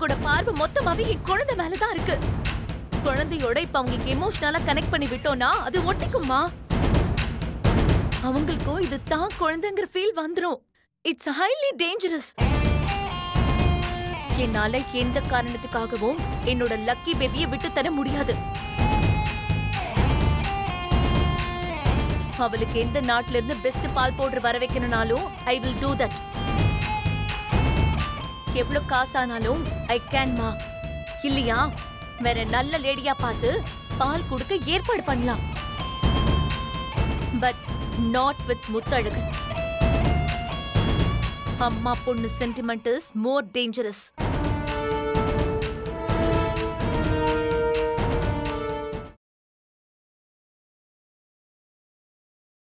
அவங்களோட பார்வை மொத்தமாவே என் குழந்தை மேலதான் இருக்கு. குழந்தையோட இப்ப அவங்களுக்கு எமோஷனலா கனெக்ட் பண்ணி விட்டோம்னா அது ஒட்டிக்குமா அவங்களுக்கும் இது தான் குழந்தைங்கிற ஃபீல் வந்துரும். இட்ஸ் ஹைலி டேஞ்சரஸ் என்னால எந்த காரணத்துக்காகவும் என்னோட லக்கி பேபியை விட்டு தர முடியாது. அவளுக்கு எந்த நாட்டிலிருந்து பெஸ்ட் பால் பவுடர் வர வைக்கணும்னாலும் ஐ வில் டூ தட் எவ்வளவு காசானாலும் ஐ கேன் மா. இல்லையா? வேற நல்ல லேடியா பார்த்து பால் கொடுக்க ஏற்பாடு பண்ணலாம். But not with Muthazhagu. அம்மா பொண்ணு சென்டிமெண்ட் இஸ் மோர் டேஞ்சரஸ்